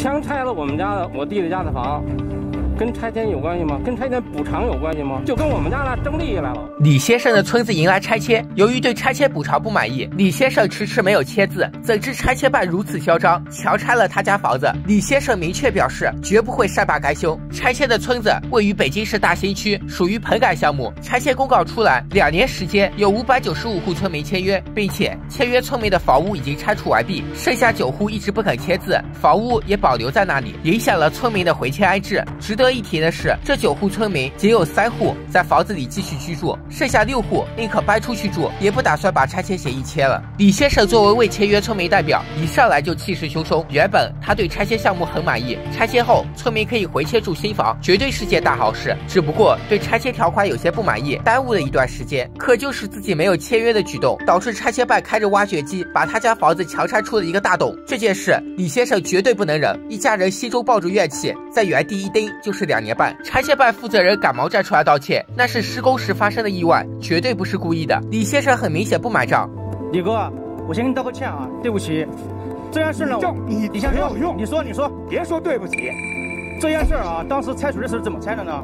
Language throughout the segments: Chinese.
强拆了我们家的我弟弟家的房。跟拆迁有关系吗？跟拆迁补偿有关系吗？就跟我们家那争利益来了。李先生的村子迎来拆迁，由于对拆迁补偿不满意，李先生迟迟没有签字。怎知拆迁办如此嚣张，强拆了他家房子。李先生明确表示，绝不会善罢甘休。拆迁的村子位于北京市大兴区，属于棚改项目。拆迁公告出来，两年时间有五百九十五户村民签约，并且签约村民的房屋已经拆除完毕，剩下九户一直不肯签字，房屋也保留在那里，影响了村民的回迁安置。值得一提的是，这九户村民仅有三户在房子里继续居住，剩下六户宁可搬出去住，也不打算把拆迁协议签了。李先生作为未签约村民代表，一上来就气势汹汹。原本他对拆迁项目很满意，拆迁后村民可以回迁住新房，绝对是件大好事。只不过对拆迁条款有些不满意，耽误了一段时间。可就是自己没有签约的举动，导致拆迁办开着挖掘机把他家房子强拆出了一个大洞。这件事李先生绝对不能忍，一家人心中抱着怨气，在原地一盯就是两年半。拆迁办负责人赶忙站出来道歉，那是施工时发生的意外，绝对不是故意的。李先生很明显不买账。李哥，我先跟你道个歉啊，对不起。这件事呢，你你先说，你说你说，别说对不起。这件事啊，当时拆除的时候怎么拆的呢？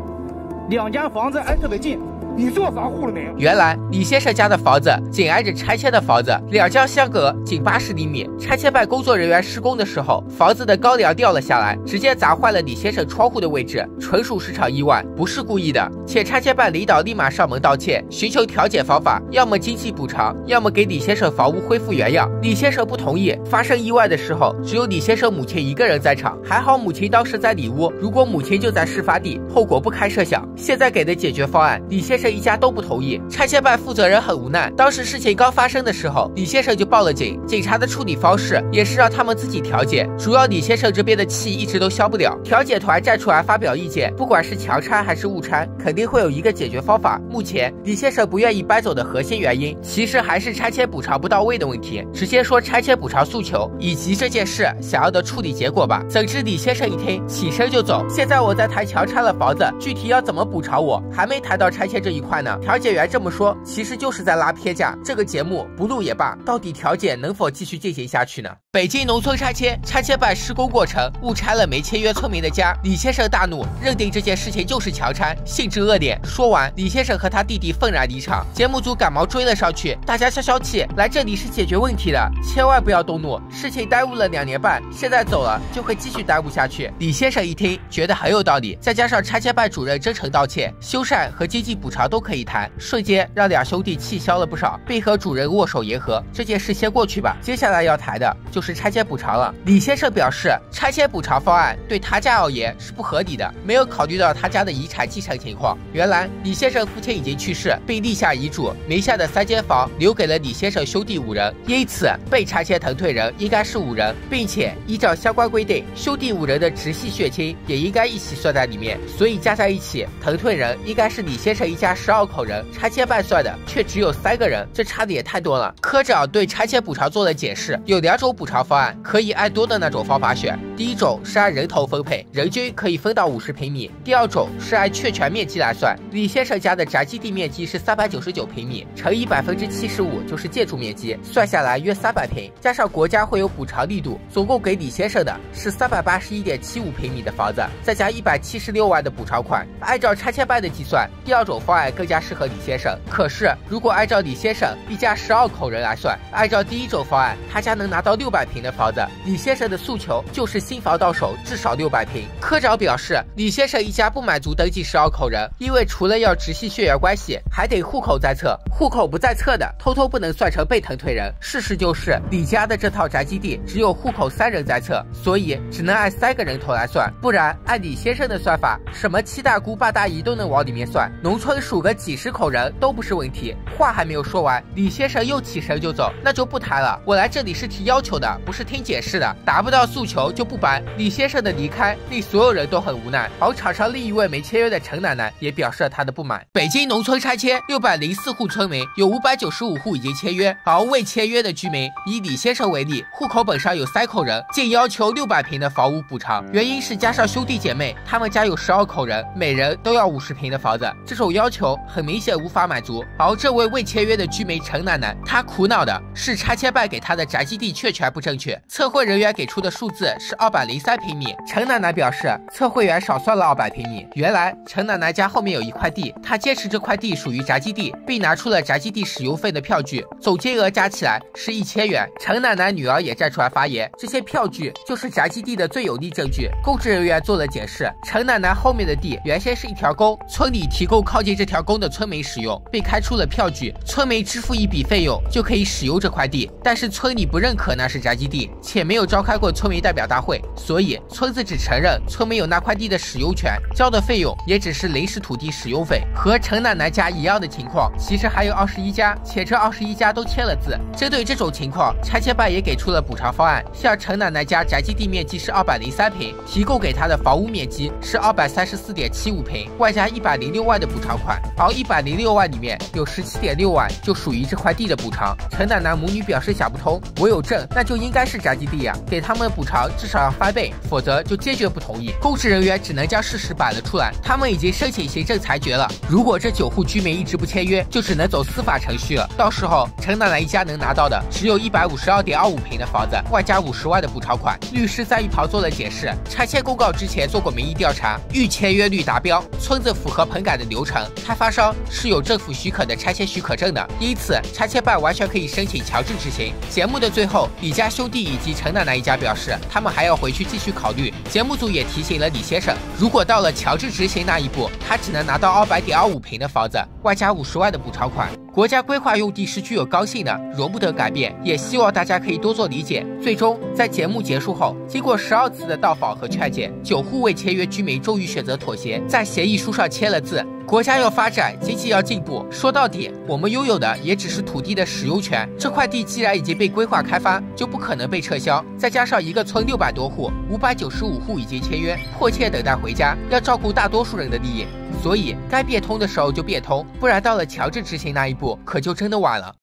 两间房子挨特别近。你做防护了没有？原来李先生家的房子紧挨着拆迁的房子，两家相隔仅八十厘米。拆迁办工作人员施工的时候，房子的钢梁掉了下来，直接砸坏了李先生窗户的位置，纯属是场意外，不是故意的。且拆迁办领导立马上门道歉，寻求调解方法，要么经济补偿，要么给李先生房屋恢复原样。李先生不同意。发生意外的时候，只有李先生母亲一个人在场，还好母亲当时在里屋，如果母亲就在事发地，后果不堪设想。现在给的解决方案，李先生。这一家都不同意，拆迁办负责人很无奈。当时事情刚发生的时候，李先生就报了警。警察的处理方式也是让他们自己调解，主要李先生这边的气一直都消不了。调解团站出来发表意见，不管是强拆还是误拆，肯定会有一个解决方法。目前李先生不愿意搬走的核心原因，其实还是拆迁补偿不到位的问题。直接说拆迁补偿诉求以及这件事想要的处理结果吧。怎知李先生一听，起身就走。现在我在谈强拆了房子，具体要怎么补偿我，还没谈到拆迁这。一块呢？调解员这么说，其实就是在拉偏架。这个节目不录也罢，到底调解能否继续进行下去呢？北京农村拆迁，拆迁办施工过程误拆了没签约村民的家。李先生大怒，认定这件事情就是强拆，性质恶劣。说完，李先生和他弟弟愤然离场。节目组赶忙追了上去，大家消消气，来这里是解决问题的，千万不要动怒。事情耽误了两年半，现在走了就会继续耽误下去。李先生一听，觉得很有道理，再加上拆迁办主任真诚道歉，修缮和经济补偿。都可以谈，瞬间让两兄弟气消了不少，并和主人握手言和。这件事先过去吧，接下来要谈的就是拆迁补偿了。李先生表示，拆迁补偿方案对他家而言是不合理的，没有考虑到他家的遗产继承情况。原来李先生父亲已经去世，并立下遗嘱，名下的三间房留给了李先生兄弟五人，因此被拆迁腾退人应该是五人，并且依照相关规定，兄弟五人的直系血亲也应该一起算在里面，所以加在一起，腾退人应该是李先生一家家。十二口人拆迁办算的却只有三个人，这差的也太多了。科长对拆迁补偿做了解释，有两种补偿方案，可以按多的那种方法选。第一种是按人头分配，人均可以分到五十平米；第二种是按确权面积来算。李先生家的宅基地面积是三百九十九平米，乘以百分之七十五就是建筑面积，算下来约三百平。加上国家会有补偿力度，总共给李先生的是三百八十一点七五平米的房子，再加一百七十六万的补偿款。按照拆迁办的计算，第二种方案。更加适合李先生。可是，如果按照李先生一家十二口人来算，按照第一种方案，他家能拿到六百平的房子。李先生的诉求就是新房到手至少六百平。科长表示，李先生一家不满足登记十二口人，因为除了要直系血缘关系，还得户口在册。户口不在册的，偷偷不能算成被腾退人。事实就是，李家的这套宅基地只有户口三人在册，所以只能按三个人头来算。不然，按李先生的算法，什么七大姑八大姨都能往里面算。农村数。个几十口人都不是问题。话还没有说完，李先生又起身就走，那就不谈了。我来这里是提要求的，不是听解释的。达不到诉求就不搬。李先生的离开令所有人都很无奈，而场上另一位没签约的陈奶奶也表示了她的不满。北京农村拆迁六百零四户村民，有五百九十五户已经签约，而未签约的居民，以李先生为例，户口本上有三口人，竟要求六百平的房屋补偿。原因是加上兄弟姐妹，他们家有十二口人，每人都要五十平的房子。这种要求。求很明显无法满足。而这位未签约的居民陈奶奶，她苦恼的是拆迁办给她的宅基地确权不正确，测绘人员给出的数字是二百零三平米。陈奶奶表示，测绘员少算了二百平米。原来陈奶奶家后面有一块地，她坚持这块地属于宅基地，并拿出了宅基地使用费的票据，总金额加起来是一千元。陈奶奶女儿也站出来发言，这些票据就是宅基地的最有力证据。公职人员做了解释，陈奶奶后面的地原先是一条沟，村里提供靠近这条沟的村民使用，被开出了票据，村民支付一笔费用就可以使用这块地。但是村里不认可那是宅基地，且没有召开过村民代表大会，所以村子只承认村民有那块地的使用权，交的费用也只是临时土地使用费。和陈奶奶家一样的情况，其实还有二十一家，且这二十一家都签了字。针对这种情况，拆迁办也给出了补偿方案，像陈奶奶家宅基地面积是二百零三平，提供给她的房屋面积是二百三十四点七五平，外加一百零六万的补偿款，而一百零六万里面有十七点六万就属于这块地的补偿。陈奶奶母女表示想不通，我有证，那就应该是宅基地呀，给他们补偿至少要翻倍，否则就坚决不同意。公职人员只能将事实摆了出来，他们已经申请行政裁决了。如果这九户居民一直不签约，就只能走司法程序了。到时候陈奶奶一家能拿到的只有一百五十二点二五平的房子，外加五十万的补偿款。律师在一旁做了解释，拆迁公告之前做过民意调查，预签约率达标，村子符合棚改的流程，开发商是有政府许可的拆迁许可证的，因此拆迁办完全可以申请强制执行。节目的最后，李家兄弟以及陈奶奶一家表示，他们还要回去继续考虑。节目组也提醒了李先生，如果到了强制执行那一步，他只能拿到二百点二五平的房子，外加五十万的补偿款。国家规划用地是具有刚性的，容不得改变，也希望大家可以多做理解。最终，在节目结束后，经过十二次的到访和劝解，九户未签约居民终于选择妥协，在协议书上签了字。国家要发展，经济要进步。说到底，我们拥有的也只是土地的使用权。这块地既然已经被规划开发，就不可能被撤销。再加上一个村六百多户，五百九十五户已经签约，迫切等待回家，要照顾大多数人的利益。所以，该变通的时候就变通，不然到了强制执行那一步，可就真的晚了。